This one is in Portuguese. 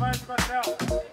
demais, Marcelo.